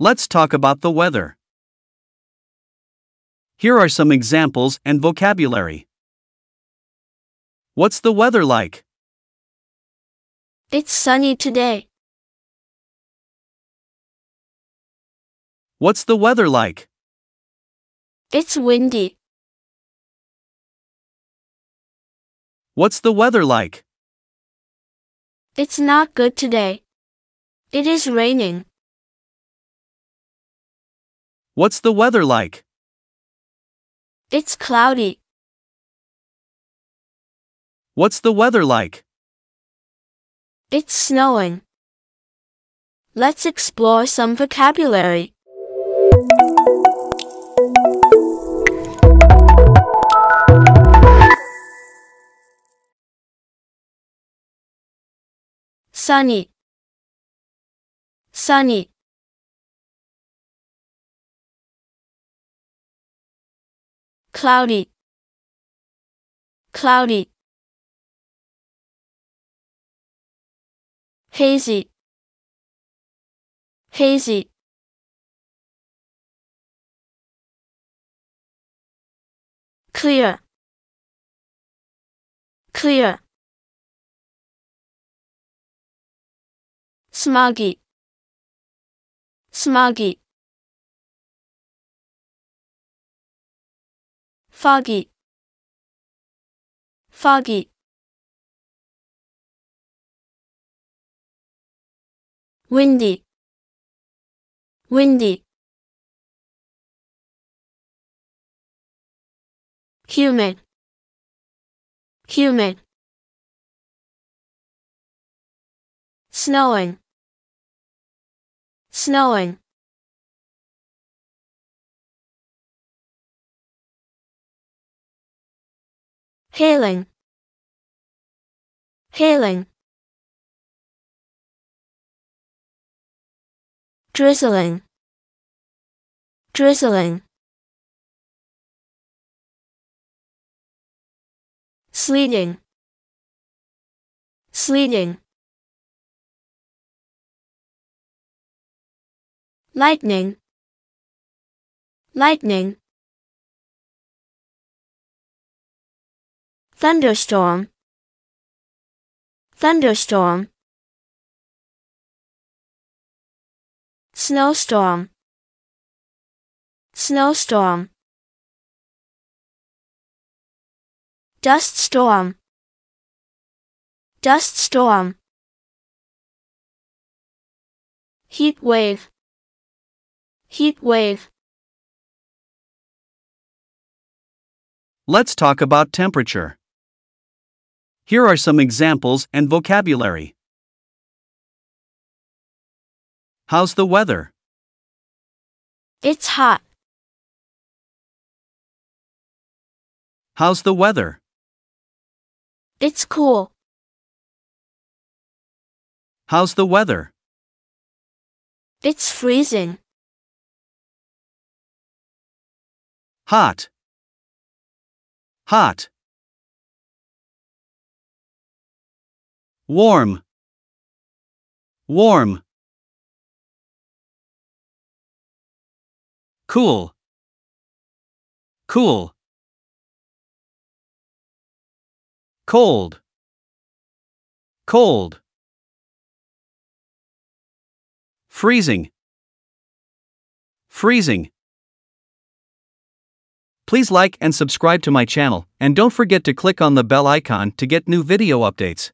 Let's talk about the weather. Here are some examples and vocabulary. What's the weather like? It's sunny today. What's the weather like? It's windy. What's the weather like? It's not good today. It is raining. What's the weather like? It's cloudy. What's the weather like? It's snowing. Let's explore some vocabulary. Sunny. Sunny. Cloudy. Cloudy. Hazy. Hazy. Clear. Clear. Smoggy. Smoggy. Foggy. Foggy. Windy. Windy. Humid. Humid. Snowing. Snowing. Hailing. Hailing. Drizzling. Drizzling. Sleeting. Sleeting. Lightning. Lightning. Thunderstorm. Thunderstorm. Snowstorm. Snowstorm. Dust storm. Dust storm. Heat wave. Heat wave. Let's talk about temperature. Here are some examples and vocabulary. How's the weather? It's hot. How's the weather? It's cool. How's the weather? It's freezing. Hot. Hot. Warm. Warm. Cool. Cool. Cold. Cold. Freezing. Freezing. Please like and subscribe to my channel, and don't forget to click on the bell icon to get new video updates.